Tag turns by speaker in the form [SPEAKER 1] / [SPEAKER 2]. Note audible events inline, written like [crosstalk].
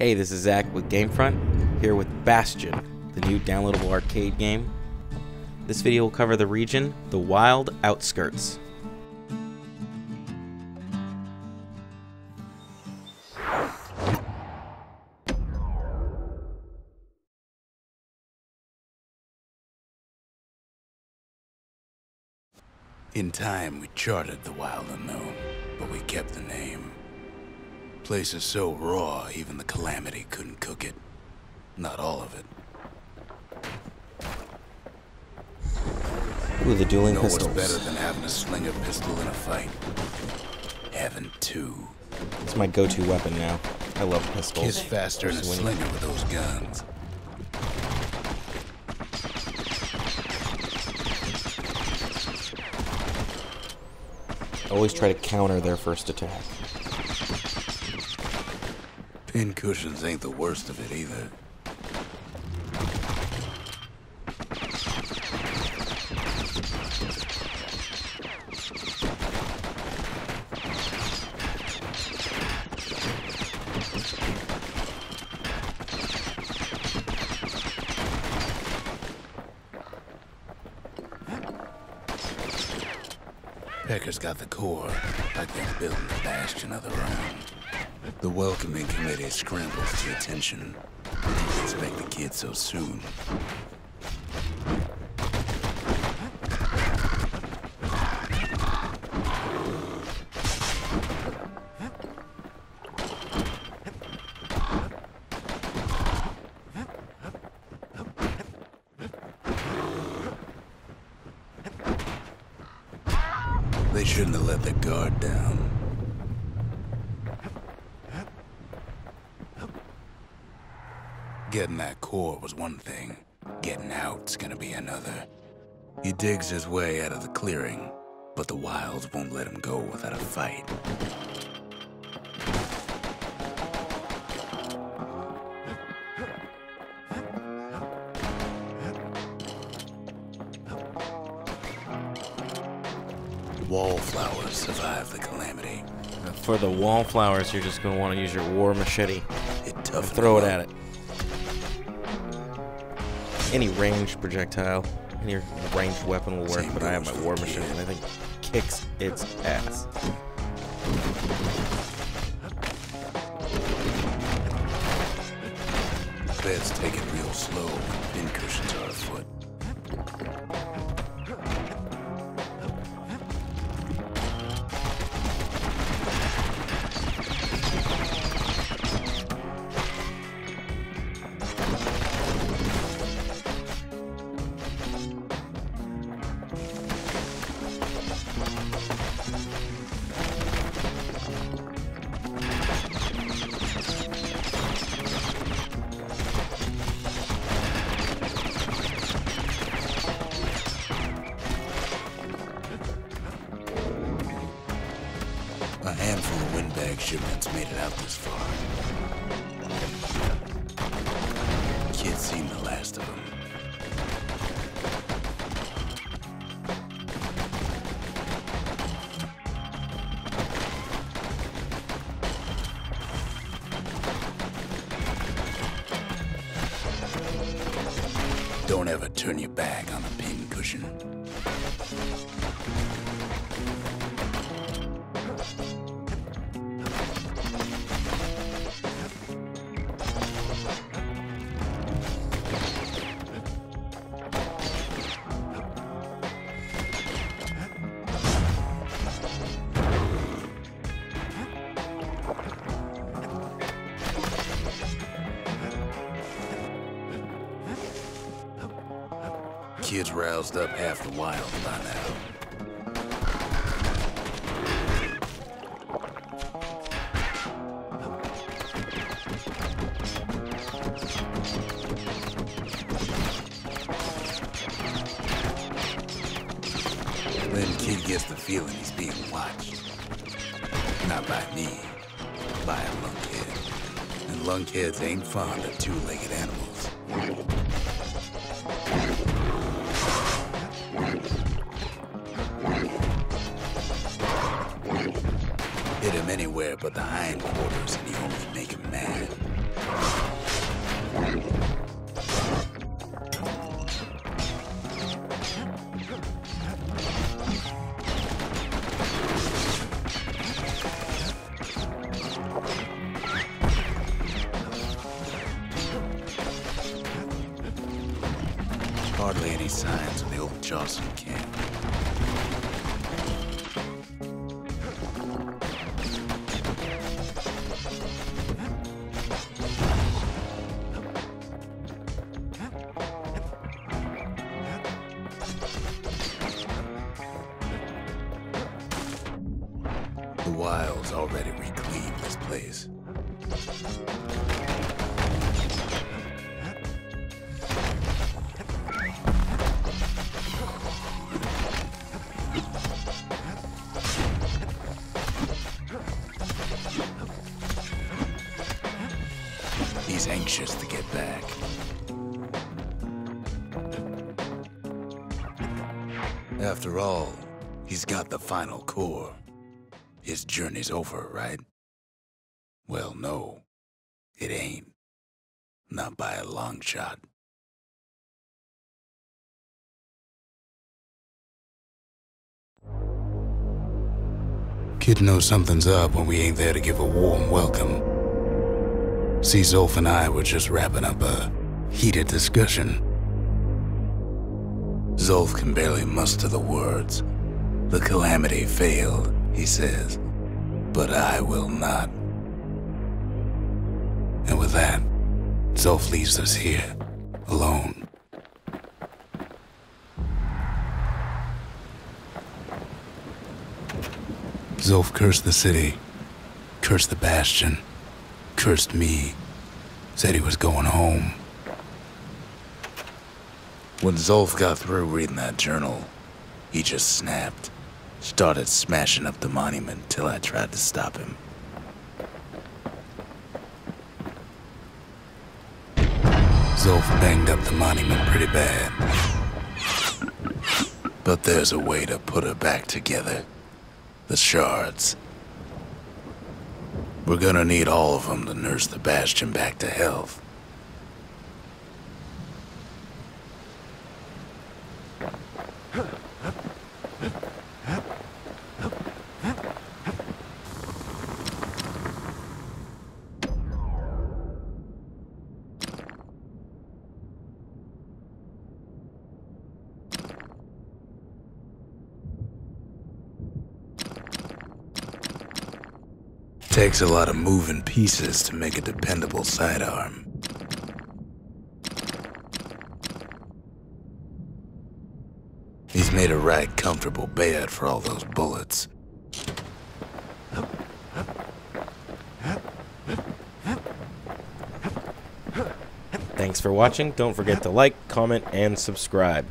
[SPEAKER 1] Hey, this is Zach with Gamefront, here with Bastion, the new downloadable arcade game. This video will cover the region, the Wild Outskirts.
[SPEAKER 2] In time, we charted the wild unknown, but we kept the name. Place is so raw, even the Calamity couldn't cook it. Not all of it.
[SPEAKER 1] Ooh, the dueling
[SPEAKER 2] know
[SPEAKER 1] pistols.
[SPEAKER 2] better than having a slinger pistol in a fight? Heaven two.
[SPEAKER 1] It's my go-to weapon now. I love pistols.
[SPEAKER 2] Kiss faster than a slinger with those guns.
[SPEAKER 1] Always try to counter their first attack.
[SPEAKER 2] Pin cushions ain't the worst of it either. Pecker's got the core, like they're building a bastion of their own. The welcoming committee scrambles to attention. Didn't expect the kid so soon. They shouldn't have let their guard down. Getting that core was one thing. Getting out's gonna be another. He digs his way out of the clearing, but the wilds won't let him go without a fight. Wallflowers survive the calamity.
[SPEAKER 1] For the wallflowers, you're just going to want to use your war machete.
[SPEAKER 2] It
[SPEAKER 1] throw it at it. Any ranged projectile, any ranged weapon will work,
[SPEAKER 2] Same
[SPEAKER 1] but I have my war
[SPEAKER 2] machine
[SPEAKER 1] and I think kicks its ass.
[SPEAKER 2] Bed's taking real slow. Pin cushions are afoot. A handful of windbag shipments made it out this far. Kid's seen the last of them. Don't ever turn your back on a pin Kid's roused up half the wild by now. Then Kid gets the feeling he's being watched. Not by me, by a lunkhead. And lunkheads ain't fond of two-legged animals. Hit him anywhere but the hindquarters and you only make him mad. Hardly any signs of the old Johnson camp. The Wilds already reclaimed this place. He's anxious to get back. After all, he's got the final core. His journey's over, right? Well, no, it ain't. Not by a long shot. Kid knows something's up when we ain't there to give a warm welcome. See, Zulf and I were just wrapping up a heated discussion. Zulf can barely muster the words. The calamity failed, he says, but I will not. And with that, Zulf leaves us here, alone. Zulf cursed the city, cursed the Bastion, cursed me, said he was going home. When Zulf got through reading that journal, he just snapped. Started smashing up the monument till I tried to stop him. Zulf banged up the monument pretty bad. But there's a way to put her back together. The shards. We're gonna need all of them to nurse the Bastion back to health. [laughs] Takes a lot of moving pieces to make a dependable sidearm. He's made a right comfortable bed for all those bullets.
[SPEAKER 1] Thanks for watching. Don't forget to like, comment, and subscribe.